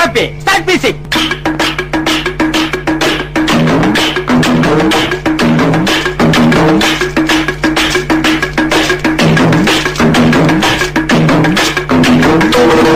happy start music Thank